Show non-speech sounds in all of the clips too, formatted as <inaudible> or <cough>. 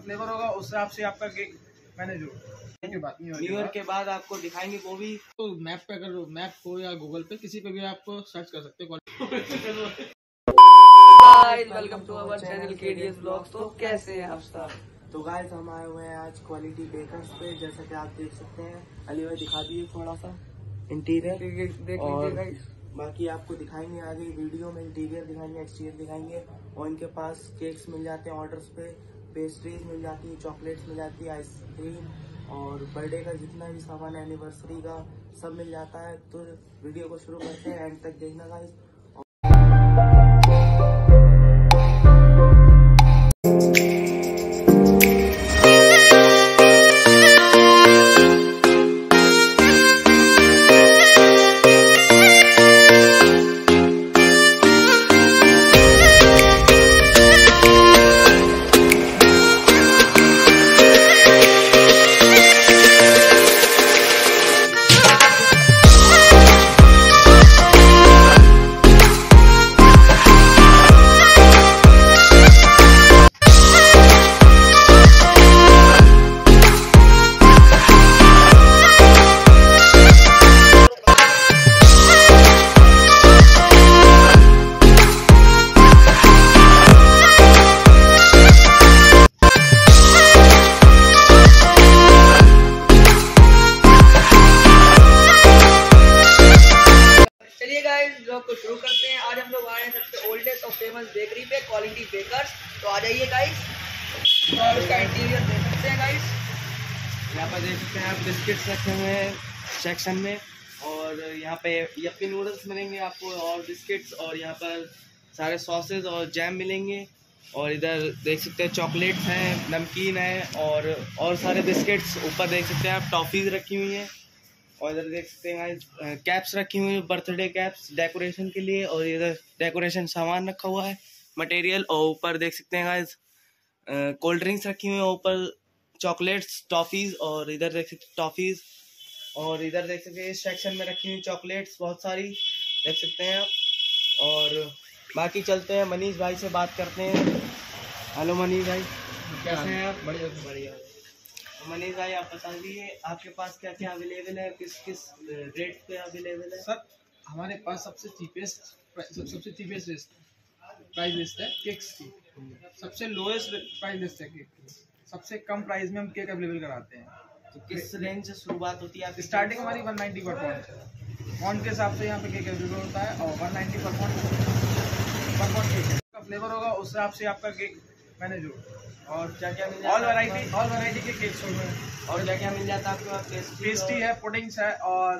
Flavour होगा उस हिसाब से आपका केक मैंने जो के न्यू ईयर के बाद आपको दिखाएँगे वो भी। तो मैप पे अगर मैप हो या गूगल पे किसी पे भी आप सर्च कर सकते हो। Welcome to our channel KDS blogs तो कैसे हैं आप सब? तो गाइस हम आए हुए हैं आज क्वालिटी बेकर्स पे जैसा कि आप देख सकते हैं। अली भाई दिखा दीजिए थोड़ा सा इंटीरियर देख देख लीजिए बाकी आपको दिखाएँगे आगे वीडियो में इंटीरियर दिखाएँगे एक्सटीरियर दिखाएँगे। और इनके पास केक्स मिल जाते हैं ऑर्डर्स पे। पेस्ट्रीज मिल जाती है चॉकलेट्स मिल जाती है आइसक्रीम और बर्थडे का जितना भी सामान एनिवर्सरी का सब मिल जाता है। तो वीडियो को शुरू करते हैं एंड तक देखना गाइस चलिए और इसका इंटीरियर देख सकते हैं गाइस यहाँ पर देख सकते हैं आप बिस्किट्स रखे हुए हैं सेक्शन में, और यहाँ पे यप्पी नूडल्स मिलेंगे आपको, और बिस्किट्स और यहाँ पर सारे सॉसेज और जैम मिलेंगे। और इधर देख सकते हैं चॉकलेट्स हैं, नमकीन है, और और सारे बिस्किट्स ऊपर देख सकते हैं आप टॉफ़ीज़ रखी हुई हैं, और इधर देख सकते हैं कैप्स रखी हुई हैं बर्थडे कैप्स डेकोरेशन के लिए, और इधर डेकोरेशन सामान रखा हुआ है मटेरियल और ऊपर देख सकते हैं गाइस कोल्ड ड्रिंक्स रखी हुई हैं ऊपर चॉकलेट्स टॉफ़ीज़ और इधर देख सकते टॉफ़ीज़ और इधर देख सकते हैं इस सेक्शन में रखी हुई चॉकलेट्स बहुत सारी देख सकते हैं आप। और बाकी चलते हैं मनीष भाई से बात करते हैं। हेलो मनीष भाई कैसे हैं आप? बढ़िया बढ़िया। तो मनीष भाई आप बता दीजिए आपके पास क्या क्या अवेलेबल है? किस किस रेट पे अवेलेबल है? सर हमारे पास सबसे चीपेस्ट सबसे चीपेस्ट प्राइस लिस्ट है केक्स की। सबसे लोएस्ट प्राइस लिस्ट है केक की। सबसे कम प्राइस में हम केक अवेलेबल कराते हैं। तो किस रेंज से शुरुआत होती है स्टार्टिंग हमारी 190 पर पॉइंट पॉइंट के हिसाब से यहाँ पे केक अवेलेबल होता है और 190 पर पॉइंट पर पॉइंट केक है। का फ्लेवर होगा उस हिसाब से आपका केक मैंने जो और क्या क्या मिल ऑल वैरायटी ऑल वैरायटी के केक्स हो गए और क्या क्या मिल जाता है आपके पास? पेस्ट्री पेस्ट्री है पुडिंग्स है और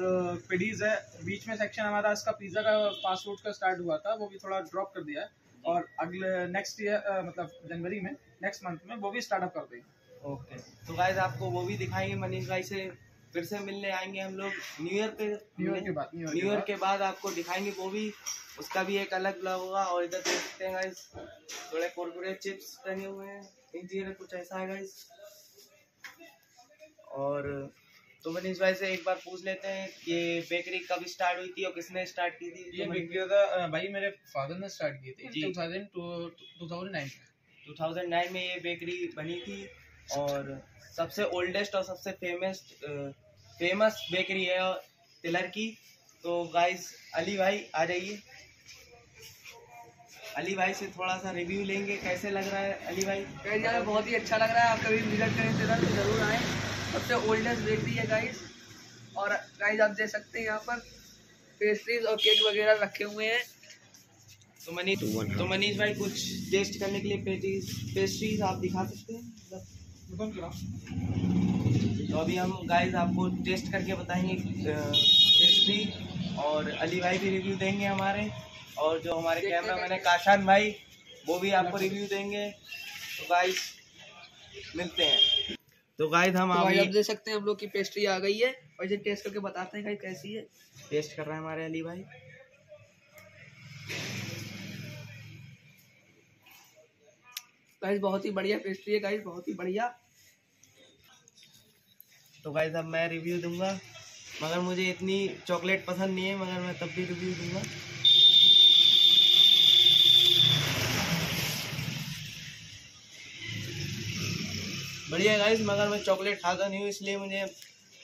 पिडीज है। बीच में सेक्शन हमारा इसका पिज्जा का फास्ट फ़ूड का स्टार्ट हुआ था वो भी थोड़ा ड्रॉप कर दिया है। और अगले नेक्स्ट ईयर मतलब जनवरी में नेक्स्ट मंथ में वो भी स्टार्टअप कर देंगे। ओके। तो गाइस आपको वो भी दिखाएँगे मनीष भाई से फिर से मिलने आएँगे हम लोग न्यू ईयर पे। न्यू ईयर के बाद न्यू न्यू ईयर के बाद। आपको दिखाएँगे वो भी। उसका भी एक अलग ब्लॉग होगा और इधर देख सकते हैं गाइस थोड़े कुरकुरे चिप्स टंगे हुए हैं। इंटीरियर कुछ ऐसा है गाइस और तो मनीष भाई से एक बार पूछ लेते हैं ये बेकरी कब स्टार्ट हुई थी और किसने स्टार्ट की थी? ये तो बिक था भाई मेरे फादर ने स्टार्ट की थी। जी। 2000 2009 में। 2009 में ये बेकरी बनी थी और सबसे ओल्डेस्ट और सबसे फ़ेमस फ़ेमस बेकरी है तिलर की। तो गाइस अली भाई आ जाइए। अली भाई से थोड़ा सा रिव्यू लेंगे कैसे लग रहा है अली भाई? बहुत ही अच्छा लग रहा है। आप कभी विज़िट करें तिलक तो ज़रूर आए। सबसे ओल्डेस्ट बेकरी है गाइस और गाइस आप देख सकते हैं यहाँ पर पेस्ट्रीज और केक वगैरह रखे हुए हैं। तो मनीष तो मनीष भाई कुछ टेस्ट करने के लिए पेस्ट्रीज पेस्ट्रीज आप दिखा सकते हैं? तो अभी हम गाइस आपको टेस्ट करके बताएँगे पेस्ट्री और अली भाई भी रिव्यू देंगे हमारे। और जो हमारे कैमरा मैन है काशान भाई वो भी आपको रिव्यू देंगे। तो गाइस मिलते हैं। तो गाइस हम तो आप देख सकते हैं हम लोग की पेस्ट्री आ गई है। और इसे टेस्ट करके बताते हैं गाइस कैसी है। टेस्ट कर रहे हैं हमारे अली भाई। गाइस बहुत ही बढ़िया पेस्ट्री है गाइस बहुत ही बढ़िया। तो गाइस अब मैं रिव्यू दूँगा। मगर मुझे इतनी चॉकलेट पसंद नहीं है मगर मैं तब भी रिव्यू दूँगा। बढ़िया गाइस मगर मैं चॉकलेट खाता नहीं हूँ इसलिए मुझे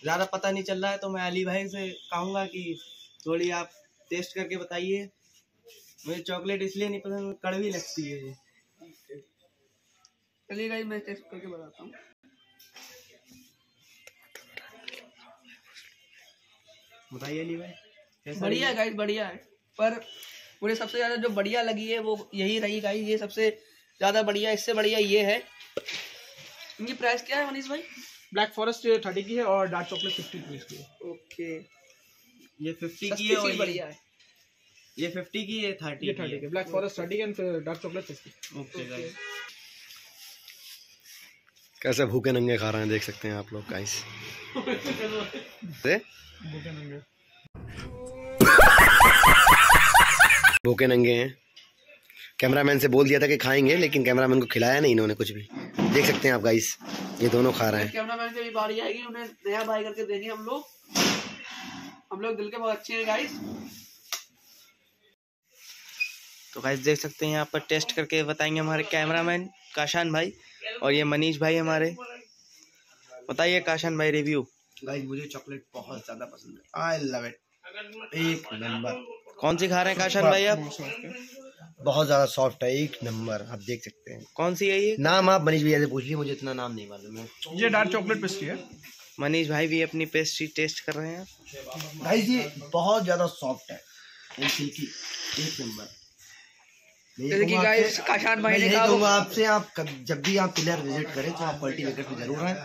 ज़्यादा पता नहीं चल रहा है तो मैं अली भाई से कहूँगा कि थोड़ी आप टेस्ट करके बताइए। मुझे चॉकलेट इसलिए नहीं पसंद कड़वी लगती है चलिए गाइस मैं टेस्ट करके बताता हूँ। बताइए अली भाई बढ़िया है गाइस बढ़िया है। पर मुझे सबसे ज़्यादा जो बढ़िया लगी है वो यही रही गाइस ये सबसे ज़्यादा बढ़िया इससे बढ़िया ये है इनकी प्राइस क्या है मनीष भाई? ब्लैक फॉरेस्ट थर्टी की है और डार्क चॉकलेट फिफ्टी रुपीज़ की है ओके ये फिफ्टी की है और ये, बढ़िया है। ये फिफ्टी की है थर्टी थर्टी की black forest thirty and dark chocolate fifty okay कैसे भूखे नंगे खा रहे हैं देख सकते हैं आप लोग गाइस भूखे नंगे। भूखे नंगे हैं। कैमरामैन से बोल दिया था कि खाएँगे लेकिन कैमरामैन को खिलाया नहीं इन्होंने कुछ भी। देख सकते हैं आप गाइस ये दोनों खा रहे हैं। कैमरामैन की भी बारी आएगी उन्हें नया बाय करके देंगे हम लोग। हम लोग दिल के बहुत अच्छे हैं गाइस तो गाइस देख सकते हैं यहाँ पर टेस्ट करके बताएँगे हमारे कैमरामैन काशान भाई और ये मनीष भाई हमारे। बताइए काशान भाई रिव्यू गाइस मुझे चॉकलेट बहुत ज़्यादा पसंद है। आई लव इट एक नंबर। कौन सी खा रहे हैं काशान भाई आप? बहुत ज़्यादा सॉफ्ट है एक नंबर आप देख सकते हैं। कौन सी है ये? नाम आप मनीष भैया से पूछ लीजिए मुझे इतना नाम नहीं मालूम है। ये डार्क चॉकलेट पेस्ट्री है। मनीष भाई भी अपनी पेस्ट्री टेस्ट कर रहे हैं। गाइस ये बहुत ज़्यादा सॉफ्ट है। एक नंबर। आपसे- काशान भाई ने कहा आपसे आप जब भी आप पिलर विज़िट करें तो आप क्वालिटी मेकर पे ज़रूर आए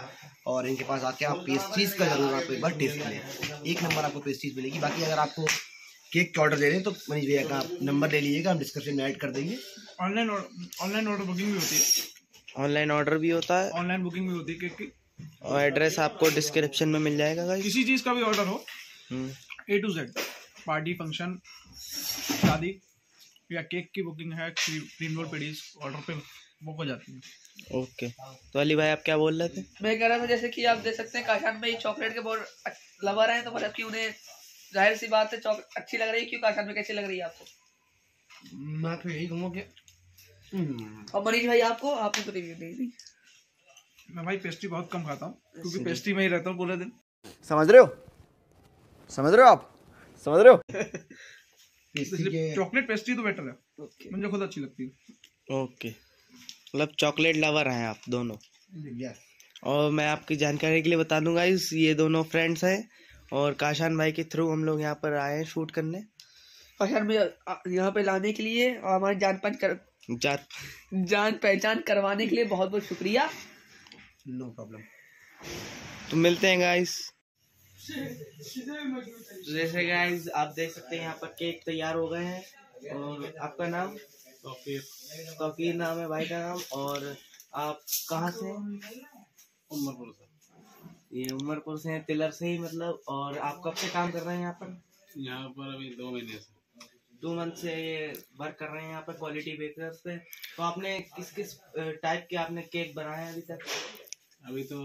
और इनके पास आके आप पेस्ट्रीज का ज़रूर आप एक बार टेस्ट करें। एक नंबर आपको पेस्ट्रीज मिलेगी। बाकी अगर आपको केक का ऑर्डर दे रहे हैं तो मनीष भैया का आप नंबर ले लीजिएगा हम डिस्क्रिप्शन में ऐड कर देंगे। ऑनलाइन ऑनलाइन ऑर्डर बुकिंग भी होती है। ऑनलाइन ऑर्डर भी होता है। ऑनलाइन बुकिंग भी होती है केक की। और एड्रेस आपको डिस्क्रिप्शन में मिल जाएगा गाइस किसी चीज़ का भी ऑर्डर हो हम्म। A to Z party function शादी या केक की बुकिंग है क्रीम रोल पेडीज ऑर्डर पे बुक हो जाती है। ओके तो अली भाई आप क्या बोल रहे थे? मैं कह रहा था जैसे कि आप देख सकते हैं काशान भाई चॉकलेट के बहुत लवर हैं तो मतलब कि उन्हें ज़ाहिर सी बात है चॉकलेट अच्छी लग रही है क्यों काशान में कैसी लग रही है आपको? मैं तो यही कहूँगा कि हम्म, और मनीष भाई आपको? आपने तो रिव्यू दी मैं भाई पेस्ट्री बहुत कम खाता हूँ क्योंकि पेस्ट्री में ही रहता हूँ पूरे दिन। समझ रहे हो? समझ रहे हो आप? समझ रहे हो? <laughs> चॉकलेट पेस्ट्री तो बेटर है। मुझे खुद अच्छी लगती है। ओके मतलब चॉकलेट लवर हैं आप दोनों। Yes. और मैं आपकी जानकारी के लिए बता दूँगा इस ये दोनों फ्रेंड्स हैं। और काशान भाई के थ्रू हम लोग यहाँ पर आए हैं शूट करने। काशान भाई यहाँ पे लाने के लिए और हमारी जान पहचान कर जात जान पहचान करवाने के लिए बहुत बहुत शुक्रिया। नो प्रॉब्लम तो मिलते हैं गाइस तो जैसे गाइस आप देख सकते हैं यहाँ पर केक तैयार हो गए हैं और आपका नाम? तौकीर नाम है भाई का नाम और आप कहाँ से? उमरपुर से। ये उमरपुर से हैं तिलर से ही मतलब और आप कब से काम कर रहे हैं यहाँ पर? यहाँ पर अभी दो महीने से। टू मंथ से ये वर्क कर रहे हैं यहाँ पर क्वालिटी बेकर्स पे तो आपने किस किस टाइप के आपने केक बनाए हैं अभी तक? अभी तो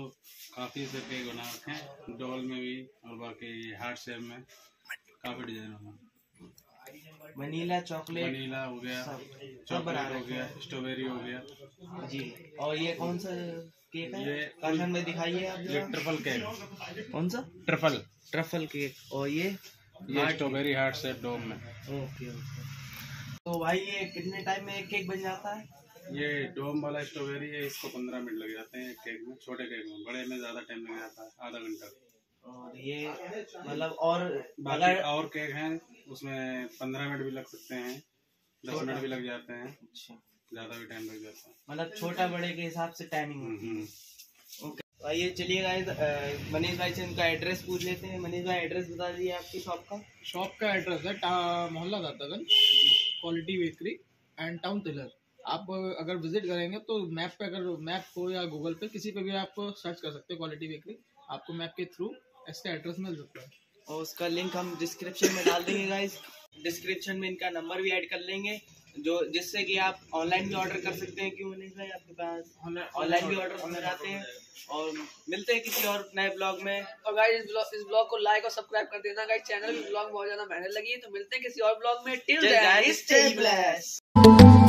काफ़ी से केक बना रखे हैं। डॉल में भी और बाकी हार्ट शेप में काफ़ी डिज़ाइन बना वनीला चॉकलेट वनीला हो गया चॉकलेट हो गया स्ट्रॉबेरी हो गया। जी। और ये कौन सा केक है? में दिखाइए आप ये केक। कौन सा? Truffle cake. और ये? ये स्ट्रॉबेरी हार्ट शेप डोम में। Okay okay. तो भाई ये कितने टाइम में एक केक बन जाता है? ये डोम वाला स्ट्रॉबेरी है इसको पंद्रह मिनट लग जाते हैं एक केक में छोटे केक में बड़े में ज़्यादा टाइम लग जाता है आधा घंटा। और ये मतलब और अगर और केक हैं उसमें पंद्रह मिनट भी लग सकते हैं दस मिनट भी लग जाते हैं। अच्छा। ज़्यादा भी टाइम लग जाता है। मतलब छोटा बड़े के हिसाब से टाइमिंग होती ओके तो आइए चलिए गाइस मनीष भाई से इनका एड्रेस पूछ लेते हैं। मनीष भाई एड्रेस बता दीजिए आपकी शॉप का। शॉप का एड्रेस है मोहल्ला Dataganj quality bakery and town tiller आप अगर विज़िट करेंगे तो मैप पे अगर मैप हो या गूगल पे किसी पे भी आप सर्च कर सकते हैं क्वालिटी बेकरी आपको मैप के थ्रू इसका एड्रेस मिल सकता है। और उसका लिंक हम डिस्क्रिप्शन में डाल देंगे गाइस डिस्क्रिप्शन में इनका नंबर भी ऐड कर लेंगे। जो जिससे कि आप ऑनलाइन भी ऑर्डर कर सकते हैं क्यों मनीष भाई आपके पास? ऑनलाइन भी ऑर्डर हो आते हैं और मिलते हैं किसी और नए ब्लॉग में। और गाइस इस ब्लॉग इस ब्लॉग को लाइक और सब्सक्राइब कर देना। गाइस चैनल ब्लॉग बहुत ज़्यादा मेहनत लगी है तो मिलते हैं किसी और ब्लॉग में। Till then stay blessed